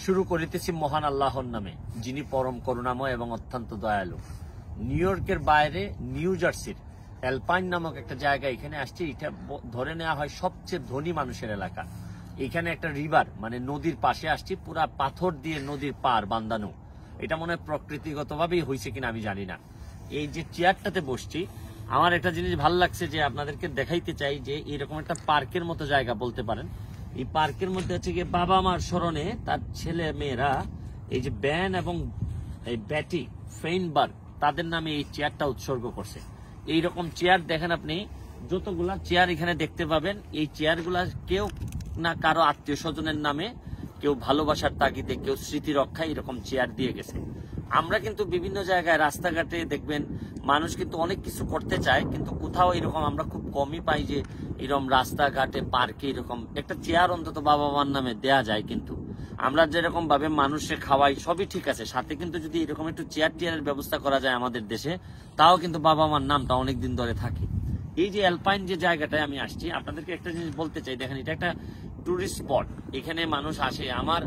শুরু করিতেছি মহান আল্লাহর নামে, যিনি পরম করুণাময় এবং অত্যন্ত দয়ালু। নিউ ইয়র্কের বাইরে নিউ জার্সির অ্যালপাইন নামক একটা জায়গা এখানে আসছে, এটা ধরে নেওয়া হয় সবচেয়ে ধনী মানুষের এলাকা। এখানে একটা রিভার মানে নদীর পাশে আসছি, পুরা পাথর দিয়ে নদীর পার বান্দানো এটা মনে হয় প্রকৃতিগতভাবেই হয়েছে কিনা আমি জানি না। এই যে চেয়ারটাতে বসছি, আমার একটা জিনিস ভালো লাগছে যে আপনাদেরকে দেখাইতে চাই যে এরকম একটা পার্কের মতো জায়গা বলতে পারেন। এই পার্কের মধ্যে হচ্ছে গিয়ে বাবা মার স্মরণে তার ছেলে মেয়েরা এই যে ব্যান এবং এই ব্যাটি ফেইনবার্গ, তাদের নামে এই চেয়ারটা উৎসর্গ করছে। এই রকম চেয়ার দেখেন আপনি, যতগুলা চেয়ার এখানে দেখতে পাবেন, এই চেয়ারগুলা কেউ না কারও আত্মীয় স্বজনের নামে, কেউ ভালোবাসার তাগিদে, কেউ স্মৃতি রক্ষায় এরকম চেয়ার দিয়ে গেছে। আমরা কিন্তু বিভিন্ন জায়গায় রাস্তাঘাটে দেখবেন মানুষ কিন্তু অনেক কিছু করতে চায়, কিন্তু কোথাও এরকম আমরা খুব কমই পাই যে এরকম রাস্তাঘাটে, পার্কে এরকম একটা চেয়ার অন্তত বাবা মার নামে দেয়া যায় কিন্তু। আমরা যেরকম ভাবে মানুষে খাওয়াই, সবই ঠিক আছে। সাথে কিন্তু যদি এরকম একটু চেয়ার টিয়ারের ব্যবস্থা করা যায় আমাদের দেশে, তাও কিন্তু বাবা মার নামটা অনেকদিন ধরে থাকে। এই যে অ্যালপাইন যে জায়গাটায় আমি আসছি, আপনাদেরকে একটা জিনিস বলতে চাই। দেখেন, এটা একটা টুরিস্ট স্পট এখানে মানুষ আসে। আমার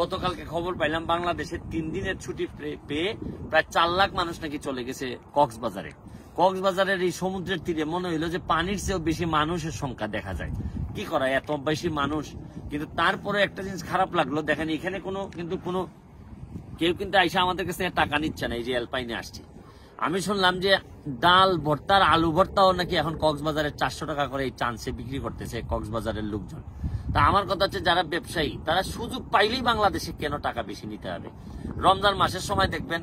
গতকালকে খবর পাইলাম, বাংলাদেশে তিন দিনের ছুটি পেয়ে প্রায় চার লাখ মানুষ নাকি চলে গেছে কক্সবাজারে। কক্সবাজারের এই সমুদ্রের তীরে মনে হইল যে পানির চেয়েও বেশি মানুষের সংখ্যা দেখা যায়। কি করা এত বেশি মানুষ। কিন্তু তারপরে একটা জিনিস খারাপ লাগল। দেখেন, এখানে কোনো, কিন্তু কোনো, কেউ কিন্তু আইসা আমাদের কাছে টাকা নিচ্ছে না। এই যে অ্যালপাইনে আসছে। আমি শুনলাম যে ডাল ভর্তার আলু ভর্তাও নাকি এখন কক্সবাজারে চারশো টাকা করে এই চান্সে বিক্রি করতেছে কক্সবাজারের লোকজন। তা আমার কথা হচ্ছে যারা ব্যবসায়ী, তারা সুযোগ পাইলেই বাংলাদেশে কেন টাকা বেশি নিতে হবে? রমজান মাসের সময় দেখবেন,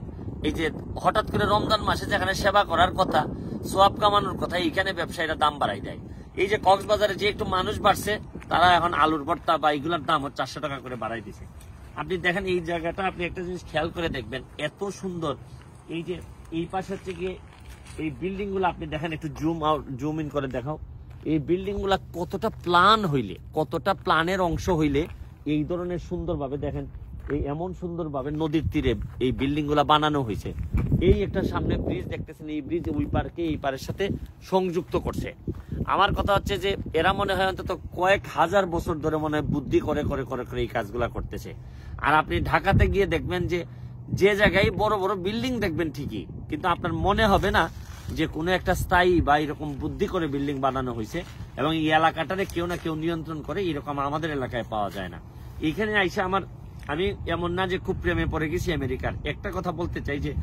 এই যে হঠাৎ করে রমজান মাসে যেখানে সেবা করার কথা, সোয়াব কামানোর কথা, এইখানে ব্যবসায়ীরা দাম বাড়াই দেয়। এই যে কক্সবাজারে যে একটু মানুষ বাড়ছে, তারা এখন আলুর ভর্তা বা এগুলোর দাম হচ্ছে চারশো টাকা করে বাড়াই দিছে। আপনি দেখেন এই জায়গাটা, আপনি একটা জিনিস খেয়াল করে দেখবেন, এত সুন্দর। এই যে, এই পাশে হচ্ছে গিয়ে এই বিল্ডিংগুলো, আপনি দেখেন, একটু জুম আউট জুম ইন করে দেখাও। এই বিল্ডিংগুলা কতটা প্লান হইলে, কতটা প্লানের অংশ হইলে এই ধরনের সুন্দরভাবে দেখেন, এই এমন সুন্দরভাবে নদীর তীরে এই বিল্ডিংগুলা বানানো হয়েছে এই একটা সামনে ব্রিজ দেখতেছেন, এই ব্রিজ ওই পার্কে এই পারের সাথে সংযুক্ত করছে। আমার কথা হচ্ছে যে, এরা মনে হয় অন্তত কয়েক হাজার বছর ধরে মনে হয় বুদ্ধি করে করে করে করে এই কাজগুলা করতেছে। আর আপনি ঢাকাতে গিয়ে দেখবেন যে যে জায়গায় বড় বড় বিল্ডিং দেখবেন ঠিকই, কিন্তু আপনার মনে হবে না যে কোনো একটা স্থায়ী বা এরকম বুদ্ধি করে বিল্ডিং বানানো হয়েছে এবং এই এলাকাটারে কেউ না কেউ নিয়ন্ত্রণ করে, এরকম আমাদের এলাকায় পাওয়া যায় না। এখানে আইসা আমার, আমি এমন না যে খুব প্রেমে পড়ে গেছি আমেরিকার। একটা কথা বলতে চাই যে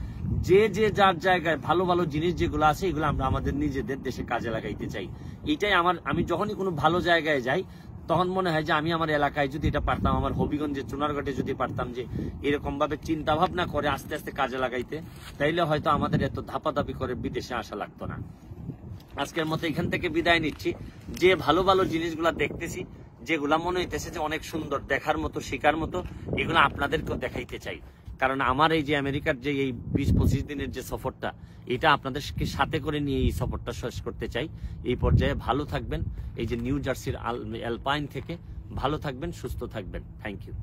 যে যে, যার জায়গায় ভালো ভালো জিনিস যেগুলো আছে, এগুলো আমরা আমাদের নিজেদের দেশে কাজে লাগাইতে চাই। এটাই আমার, আমি যখনই কোনো ভালো জায়গায় যাই তখন মনে হয় যে আমি আমার এলাকায় যদি এটা পারতাম, আমার হবিগঞ্জে, চুনারঘাটে যদি পারতাম যে এরকম ভাবে চিন্তা ভাবনা করে আস্তে আস্তে কাজে লাগাইতে, তাইলে হয়তো আমাদের এত ধাপাধাপি করে বিদেশে আসা লাগতো না। আজকের মতো এখান থেকে বিদায় নিচ্ছি। যে ভালো ভালো জিনিসগুলা দেখতেছি, যেগুলা মনে হইতেছে যে অনেক সুন্দর, দেখার মতো শেখার মতো, এগুলো আপনাদেরকেও দেখাইতে চাই। কারণ আমার এই যে আমেরিকার যে এই বিশ পঁচিশ দিনের যে সফরটা, এটা আপনাদেরকে সাথে করে নিয়ে এই সফরটা শেষ করতে চাই। এই পর্যায়ে ভালো থাকবেন। এই যে নিউ জার্সির অ্যালপাইন থেকে ভালো থাকবেন, সুস্থ থাকবেন। Thank you.